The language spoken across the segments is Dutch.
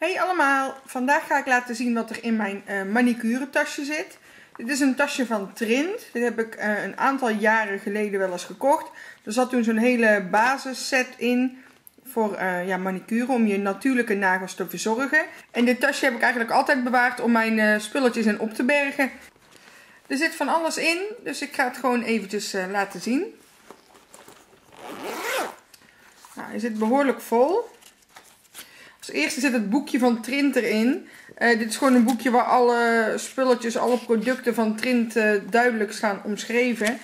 Hey allemaal, vandaag ga ik laten zien wat er in mijn uh, manicure tasje zit. Dit is een tasje van Trint. Dit heb ik uh, een aantal jaren geleden wel eens gekocht. Er zat toen zo'n hele basisset in voor uh, ja, manicure om je natuurlijke nagels te verzorgen. En dit tasje heb ik eigenlijk altijd bewaard om mijn spulletjes in op te bergen. Er zit van alles in, dus ik ga het gewoon eventjes laten zien. Nou, hij zit behoorlijk vol. Als eerste zit het boekje van Trint erin. Uh, dit is gewoon een boekje waar alle spulletjes, alle producten van Trint uh, duidelijk staan omschreven.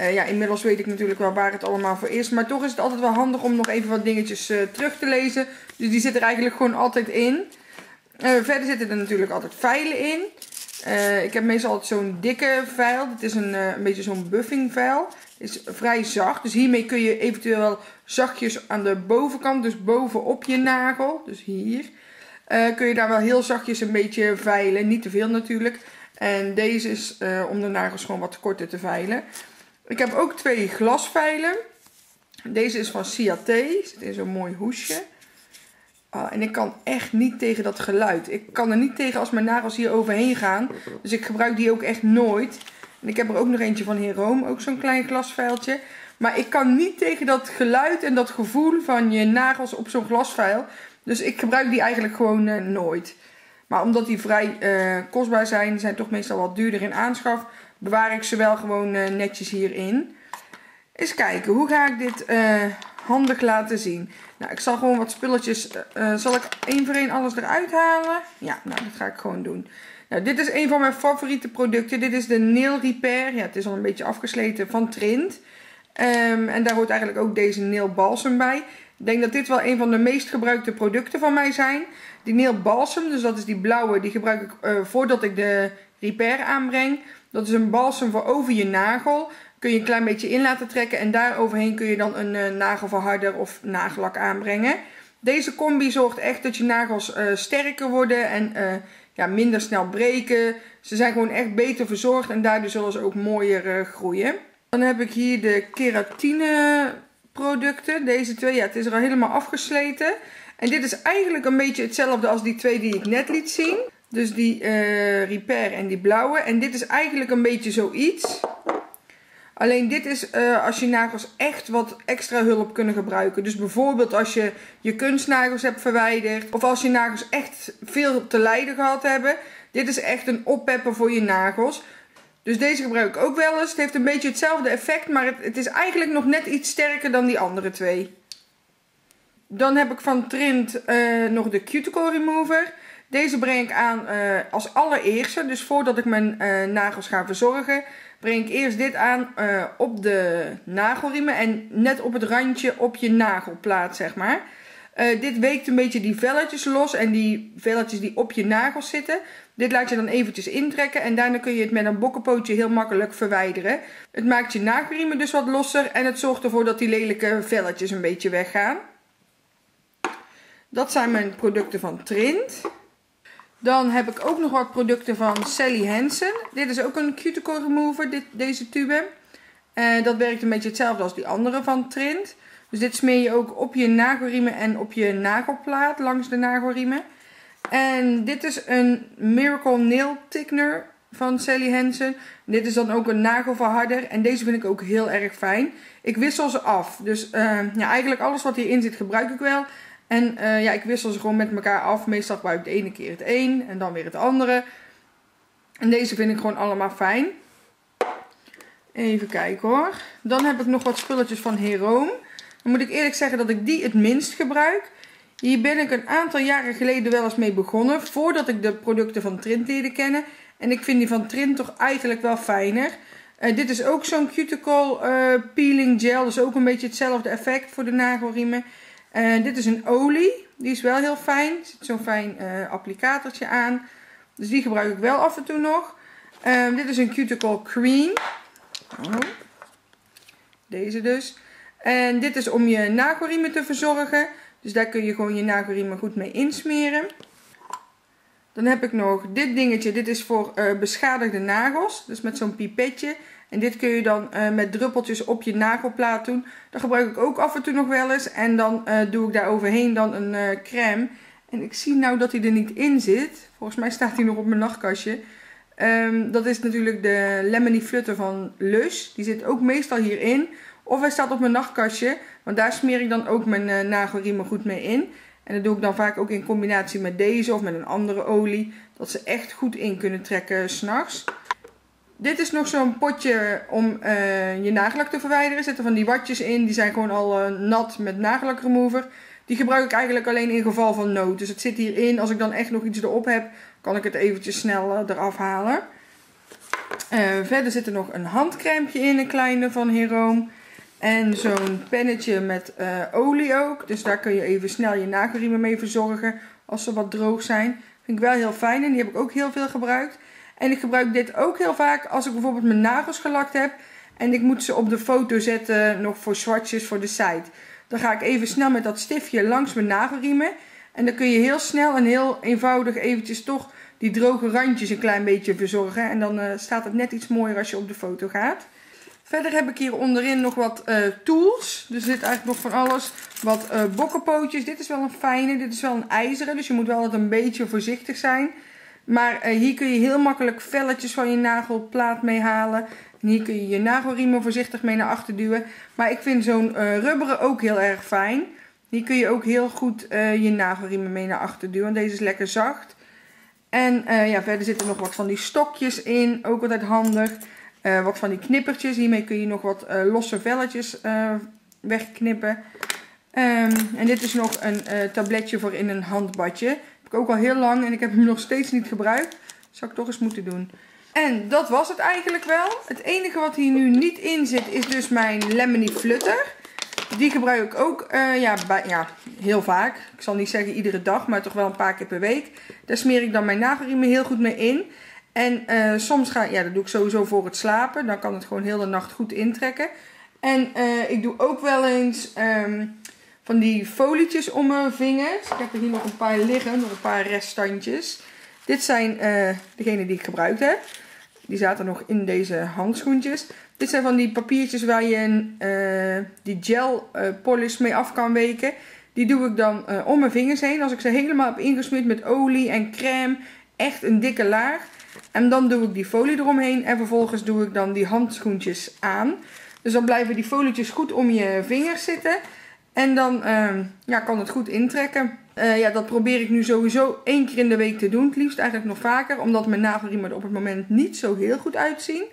Uh, ja, inmiddels weet ik natuurlijk wel waar het allemaal voor is. Maar toch is het altijd wel handig om nog even wat dingetjes terug te lezen. Dus die zit er eigenlijk gewoon altijd in. verder zitten er natuurlijk altijd veilen in. Ik heb meestal altijd zo'n dikke vijl. Dit is een, een beetje zo'n buffing vijl is vrij zacht. Dus hiermee kun je eventueel zachtjes aan de bovenkant, dus bovenop je nagel, dus hier, uh, kun je daar wel heel zachtjes een beetje veilen. Niet te veel natuurlijk. En deze is om de nagels gewoon wat korter te veilen. Ik heb ook twee glasveilen. Deze is van Ciaté. Zit in zo'n mooi hoesje. Uh, en ik kan echt niet tegen dat geluid. Ik kan er niet tegen als mijn nagels hier overheen gaan. Dus ik gebruik die ook echt nooit. En ik heb er ook nog eentje van Heroom, ook zo'n klein glasveiltje. Maar ik kan niet tegen dat geluid en dat gevoel van je nagels op zo'n glasveil. Dus ik gebruik die eigenlijk gewoon uh, nooit. Maar omdat die vrij uh, kostbaar zijn, zijn toch meestal wat duurder in aanschaf, bewaar ik ze wel gewoon uh, netjes hierin. Eens kijken, hoe ga ik dit handig laten zien? Nou, ik zal gewoon wat spulletjes, zal ik één voor één alles eruit halen? Ja, nou dat ga ik gewoon doen. Nou, dit is een van mijn favoriete producten. Dit is de Nail Repair. Ja, het is al een beetje afgesleten van Trint. Um, en daar hoort eigenlijk ook deze Nail Balsam bij. Ik denk dat dit wel een van de meest gebruikte producten van mij zijn. Die Nail Balsam, dus dat is die blauwe, die gebruik ik uh, voordat ik de Repair aanbreng. Dat is een balsam voor over je nagel. Kun je een klein beetje in laten trekken en daar overheen kun je dan een uh, nagelverharder of nagellak aanbrengen. Deze combi zorgt echt dat je nagels uh, sterker worden en ja, minder snel breken. Ze zijn gewoon echt beter verzorgd en daardoor zullen ze ook mooier groeien. Dan heb ik hier de keratine producten. Deze twee, ja, het is er al helemaal afgesleten. En dit is eigenlijk een beetje hetzelfde als die twee die ik net liet zien. Dus die Repair en die blauwe. En dit is eigenlijk een beetje zoiets. Alleen dit is uh, als je nagels echt wat extra hulp kunnen gebruiken. Dus bijvoorbeeld als je je kunstnagels hebt verwijderd. Of als je nagels echt veel te lijden gehad hebben. Dit is echt een oppepper voor je nagels. Dus deze gebruik ik ook wel eens. Het heeft een beetje hetzelfde effect. Maar het, het is eigenlijk nog net iets sterker dan die andere twee. Dan heb ik van Trint uh, nog de Cuticle Remover. Deze breng ik aan uh, als allereerste. Dus voordat ik mijn uh, nagels ga verzorgen breng ik eerst dit aan uh, op de nagelriemen en net op het randje op je nagelplaat, zeg maar. Dit weekt een beetje die velletjes los en die velletjes die op je nagels zitten. Dit laat je dan eventjes intrekken en daarna kun je het met een bokkenpootje heel makkelijk verwijderen. Het maakt je nagelriemen dus wat losser en het zorgt ervoor dat die lelijke velletjes een beetje weggaan. Dat zijn mijn producten van Trint. Dan heb ik ook nog wat producten van Sally Hansen. Dit is ook een cuticle remover, dit, deze tube. Uh, dat werkt een beetje hetzelfde als die andere van Trint. Dus dit smeer je ook op je nagelriemen en op je nagelplaat langs de nagelriemen. En dit is een Miracle Nail Thickener van Sally Hansen. Dit is dan ook een nagelverharder en deze vind ik ook heel erg fijn. Ik wissel ze af. Dus uh, ja, eigenlijk alles wat hierin zit gebruik ik wel. En uh, ja, ik wissel ze gewoon met elkaar af. Meestal gebruik ik de ene keer het een en dan weer het andere. En deze vind ik gewoon allemaal fijn. Even kijken hoor. Dan heb ik nog wat spulletjes van Heroom. Dan moet ik eerlijk zeggen dat ik die het minst gebruik. Hier ben ik een aantal jaren geleden wel eens mee begonnen. Voordat ik de producten van Trint leerde kennen. En ik vind die van Trint toch eigenlijk wel fijner. Uh, dit is ook zo'n cuticle uh, peeling gel. Dus ook een beetje hetzelfde effect voor de nagelriemen. Uh, dit is een olie. Die is wel heel fijn. Er zit zo'n fijn uh, applicatortje aan. Dus die gebruik ik wel af en toe nog. Uh, dit is een cuticle cream. Oh. Deze dus. En dit is om je nagelriemen te verzorgen. Dus daar kun je gewoon je nagelriemen goed mee insmeren. Dan heb ik nog dit dingetje. Dit is voor uh, beschadigde nagels. Dus met zo'n pipetje. En dit kun je dan uh, met druppeltjes op je nagelplaat doen. Dat gebruik ik ook af en toe nog wel eens. En dan uh, doe ik daar overheen dan een uh, crème. En ik zie nou dat hij er niet in zit. Volgens mij staat hij nog op mijn nachtkastje. Ehm, dat is natuurlijk de Lemony Flutter van Lush. Die zit ook meestal hierin. Of hij staat op mijn nachtkastje. Want daar smeer ik dan ook mijn nagelriemen goed mee in. En dat doe ik dan vaak ook in combinatie met deze of met een andere olie. Dat ze echt goed in kunnen trekken s'nachts. Dit is nog zo'n potje om uh, je nagellak te verwijderen. Er zitten van die watjes in. Die zijn gewoon al uh, nat met nagellakremover. Die gebruik ik eigenlijk alleen in geval van nood. Dus het zit hierin. Als ik dan echt nog iets erop heb, kan ik het eventjes snel uh, eraf halen. verder zit er nog een handcrème in, een kleine van Heroom. En zo'n pennetje met olie ook. Dus daar kun je even snel je nagelriemen mee verzorgen als ze wat droog zijn. Vind ik wel heel fijn en die heb ik ook heel veel gebruikt. En ik gebruik dit ook heel vaak als ik bijvoorbeeld mijn nagels gelakt heb. En ik moet ze op de foto zetten nog voor swatches voor de site. Dan ga ik even snel met dat stiftje langs mijn nagelriemen. En dan kun je heel snel en heel eenvoudig eventjes toch die droge randjes een klein beetje verzorgen. En dan uh, staat het net iets mooier als je op de foto gaat. Verder heb ik hier onderin nog wat uh, tools. Dus zit eigenlijk nog van alles. Wat uh, bokkenpootjes. Dit is wel een fijne. Dit is wel een ijzeren. Dus je moet wel altijd een beetje voorzichtig zijn. Maar uh, hier kun je heel makkelijk velletjes van je nagelplaat mee halen. En hier kun je je nagelriemen voorzichtig mee naar achter duwen. Maar ik vind zo'n uh, rubberen ook heel erg fijn. Hier kun je ook heel goed uh, je nagelriemen mee naar achter duwen. Deze is lekker zacht. En ja, verder zitten nog wat van die stokjes in. Ook altijd handig. wat van die knippertjes. Hiermee kun je nog wat losse velletjes wegknippen. Um, en dit is nog een tabletje voor in een handbadje ik ook al heel lang en ik heb hem nog steeds niet gebruikt. Zou ik toch eens moeten doen. En dat was het eigenlijk wel. Het enige wat hier nu niet in zit is dus mijn Lemony Flutter. Die gebruik ik ook uh, ja, ja, heel vaak. Ik zal niet zeggen iedere dag, maar toch wel een paar keer per week. Daar smeer ik dan mijn nagelriemen heel goed mee in. En uh, soms ga ja, dat doe ik sowieso voor het slapen. Dan kan het gewoon heel de nacht goed intrekken. En uh, ik doe ook wel eens um, van die folietjes om mijn vingers. Ik heb er hier nog een paar liggen, nog een paar reststandjes. Dit zijn uh, degene die ik gebruikt heb. Die zaten nog in deze handschoentjes. Dit zijn van die papiertjes waar je uh, die gel uh, polish mee af kan weken. Die doe ik dan om mijn vingers heen. Als ik ze helemaal heb ingesmeerd met olie en crème. Echt een dikke laag. En dan doe ik die folie eromheen. En vervolgens doe ik dan die handschoentjes aan. Dus dan blijven die folietjes goed om je vingers zitten. En dan uh, ja, kan het goed intrekken. Uh, ja, dat probeer ik nu sowieso één keer in de week te doen. Het liefst eigenlijk nog vaker. Omdat mijn nagelriemen er op het moment niet zo heel goed uitzien.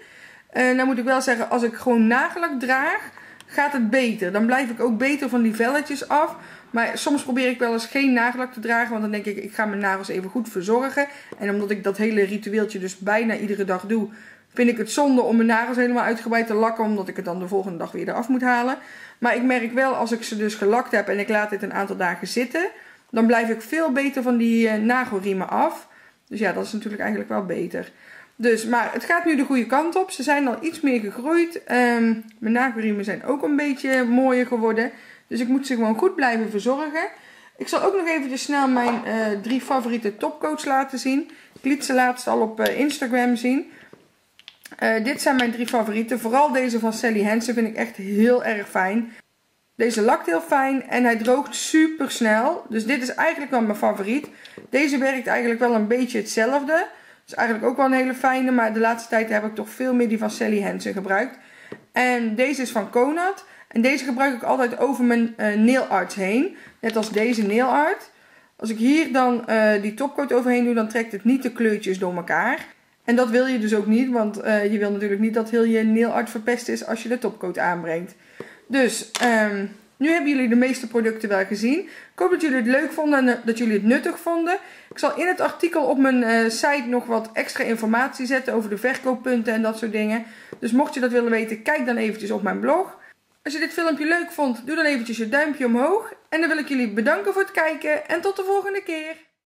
Uh, nou moet ik wel zeggen, als ik gewoon nagellak draag, gaat het beter. Dan blijf ik ook beter van die velletjes af. Maar soms probeer ik wel eens geen nagellak te dragen. Want dan denk ik, ik ga mijn nagels even goed verzorgen. En omdat ik dat hele ritueeltje dus bijna iedere dag doe, vind ik het zonde om mijn nagels helemaal uitgebreid te lakken. Omdat ik het dan de volgende dag weer eraf moet halen. Maar ik merk wel als ik ze dus gelakt heb en ik laat dit een aantal dagen zitten. Dan blijf ik veel beter van die uh, nagelriemen af. Dus ja, dat is natuurlijk eigenlijk wel beter. Dus, maar het gaat nu de goede kant op. Ze zijn al iets meer gegroeid. Um, mijn nagelriemen zijn ook een beetje mooier geworden. Dus ik moet ze gewoon goed blijven verzorgen. Ik zal ook nog eventjes snel mijn uh, drie favoriete topcoats laten zien. Ik liet ze laatst al op uh, Instagram zien. Uh, dit zijn mijn drie favorieten. Vooral deze van Sally Hansen vind ik echt heel erg fijn. Deze lakt heel fijn en hij droogt super snel. Dus dit is eigenlijk wel mijn favoriet. Deze werkt eigenlijk wel een beetje hetzelfde. Is eigenlijk ook wel een hele fijne. Maar de laatste tijd heb ik toch veel meer die van Sally Hansen gebruikt. En deze is van Conad. En deze gebruik ik altijd over mijn uh, nail art heen. Net als deze nail art. Als ik hier dan uh, die topcoat overheen doe, dan trekt het niet de kleurtjes door elkaar. En dat wil je dus ook niet, want uh, je wil natuurlijk niet dat heel je nail art verpest is als je de topcoat aanbrengt. Dus um, nu hebben jullie de meeste producten wel gezien. Ik hoop dat jullie het leuk vonden en dat jullie het nuttig vonden. Ik zal in het artikel op mijn uh, site nog wat extra informatie zetten over de verkooppunten en dat soort dingen. Dus mocht je dat willen weten, kijk dan eventjes op mijn blog. Als je dit filmpje leuk vond, doe dan eventjes je duimpje omhoog. En dan wil ik jullie bedanken voor het kijken en tot de volgende keer.